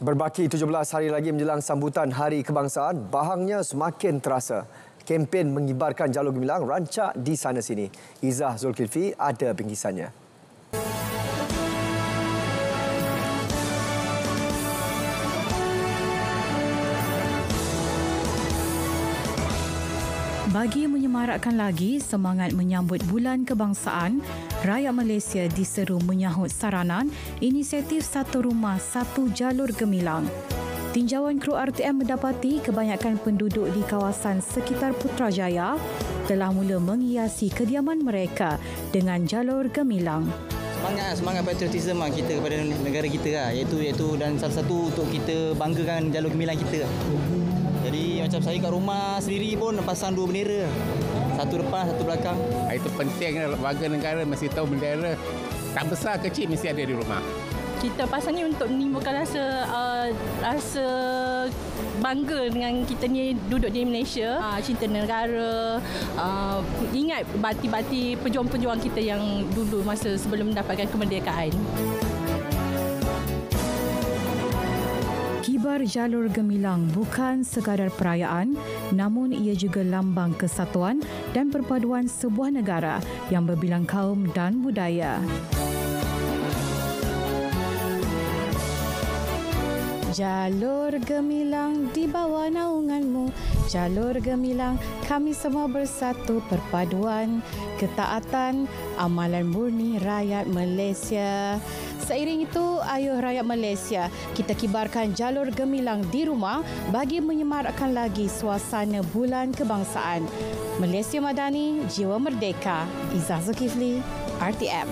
Berbaki 17 hari lagi menjelang sambutan Hari Kebangsaan, bahangnya semakin terasa. Kempen mengibarkan jalur gemilang rancak di sana sini. Izzah Zulkifli ada bingkisannya. Bagi menyemarakkan lagi semangat menyambut bulan kebangsaan, rakyat Malaysia diseru menyahut saranan inisiatif Satu Rumah Satu Jalur Gemilang. Tinjauan kru RTM mendapati kebanyakan penduduk di kawasan sekitar Putrajaya telah mula menghiasi kediaman mereka dengan jalur gemilang. Semangat semangat patriotisme lah kita kepada negara kita lah. Iaitu iaitu dan salah satu untuk kita banggakan jalur gemilang kita. Macam saya kat rumah sendiri pun pasang dua bendera. Satu depan, satu belakang. Itu penting warga negara mesti tahu bendera. Tak besar kecil mesti ada di rumah. Kita pasang ni untuk menimbulkan rasa uh, rasa bangga dengan kita ni duduk di Malaysia. Uh, cinta negara. Uh, ingat bati-bati pejuang-pejuang kita yang dulu masa sebelum mendapatkan kemerdekaan. Kibar jalur gemilang bukan sekadar perayaan namun ia juga lambang kesatuan dan perpaduan sebuah negara yang berbilang kaum dan budaya. Jalur gemilang di bawah naunganmu Jalur gemilang kami semua bersatu perpaduan Ketaatan amalan murni rakyat Malaysia Seiring itu, ayuh rakyat Malaysia, kita kibarkan jalur gemilang di rumah bagi menyemarakkan lagi suasana bulan kebangsaan. Malaysia Madani, Jiwa Merdeka. Izzah Zulkifli, RTM.